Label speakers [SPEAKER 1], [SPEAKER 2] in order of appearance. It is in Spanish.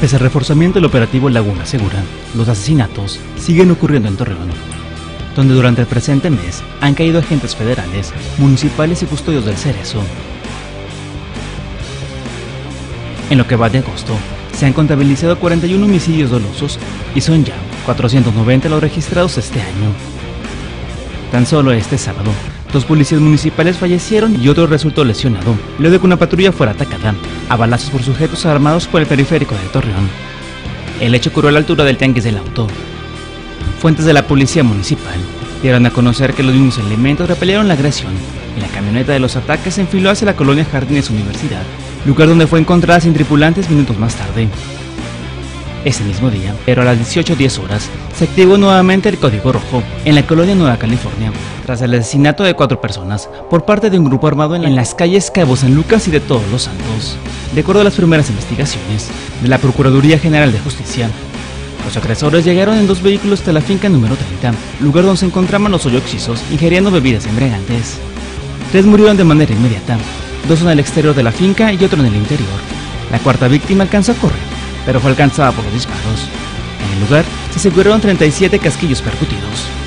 [SPEAKER 1] Pese al reforzamiento del operativo Laguna Segura, los asesinatos siguen ocurriendo en Torreón, donde durante el presente mes han caído agentes federales, municipales y custodios del Cerezo. En lo que va de agosto, se han contabilizado 41 homicidios dolosos y son ya 490 los registrados este año. Tan solo este sábado, dos policías municipales fallecieron y otro resultó lesionado, luego de que una patrulla fuera atacada a balazos por sujetos armados por el periférico de Torreón. El hecho ocurrió a la altura del tanque del auto. Fuentes de la policía municipal dieron a conocer que los mismos elementos repelieron la agresión y la camioneta de los ataques se enfiló hacia la colonia Jardines Universidad, lugar donde fue encontrada sin tripulantes minutos más tarde. Ese mismo día, pero a las 18.10 horas, se activó nuevamente el código rojo en la colonia Nueva California, tras el asesinato de cuatro personas por parte de un grupo armado en las calles Cabo San Lucas y de Todos los Santos. De acuerdo a las primeras investigaciones de la Procuraduría General de Justicia, los agresores llegaron en dos vehículos hasta la finca número 30, lugar donde se encontraban los hoyoxisos ingiriendo bebidas embriagantes. Tres murieron de manera inmediata, dos en el exterior de la finca y otro en el interior. La cuarta víctima alcanzó a correr, pero fue alcanzada por los disparos. En el lugar se aseguraron 37 casquillos percutidos.